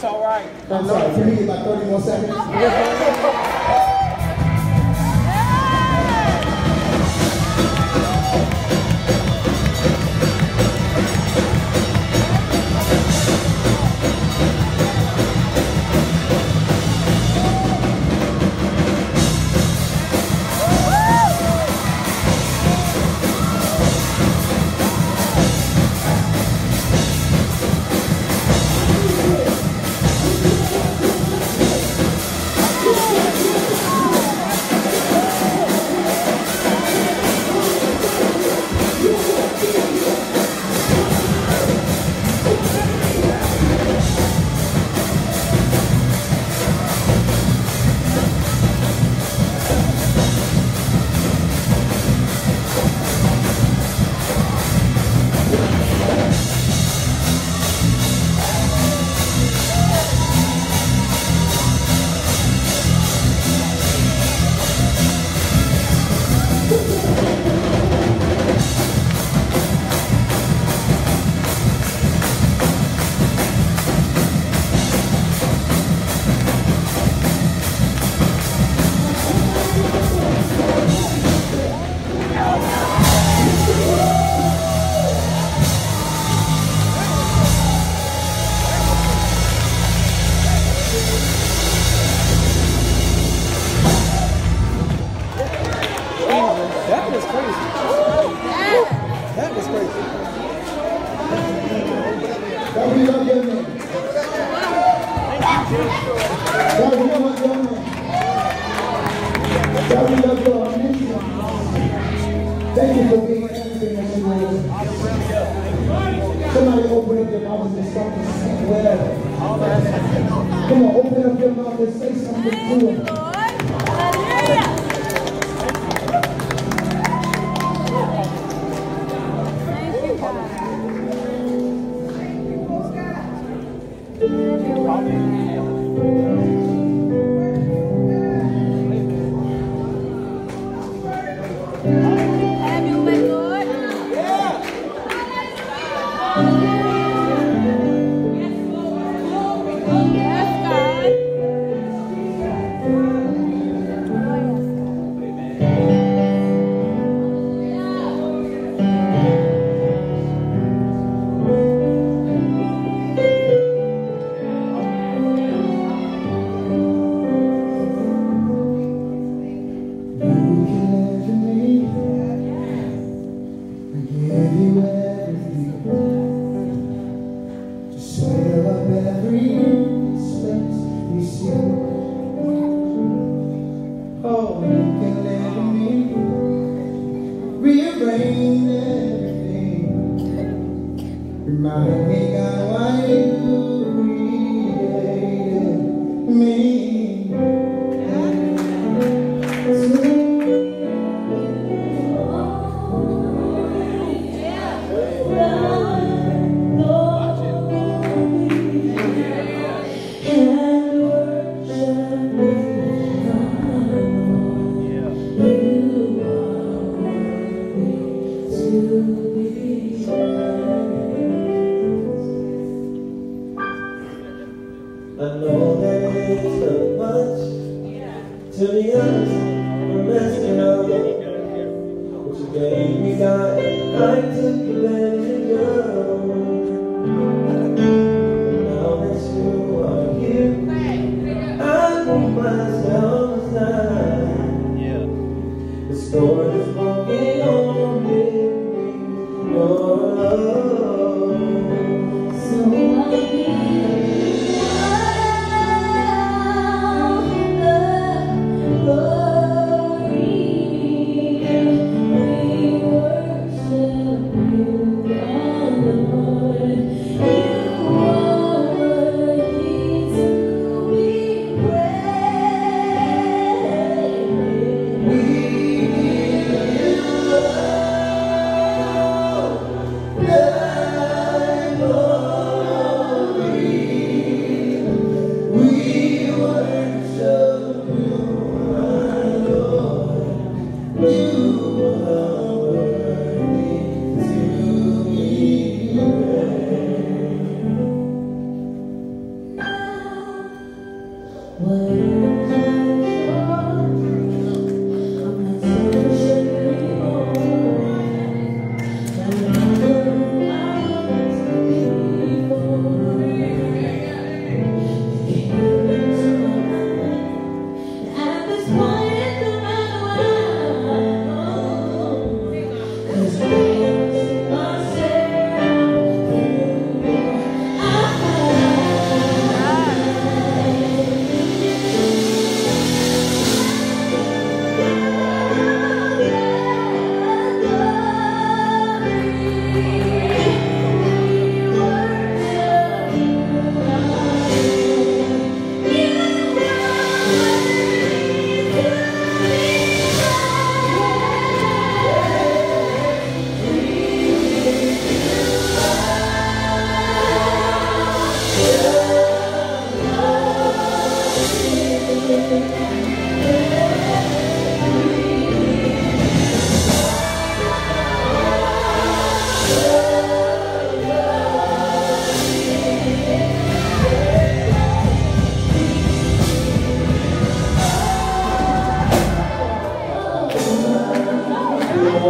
It's all right. I'm sorry, can we get about 30 more seconds? Thank you for being everything that you. Somebody open up your mouth and say something whatever. Come on, open up your mouth and say something to him. Have Remind me, God, why Story is broken on me. Your love. So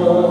And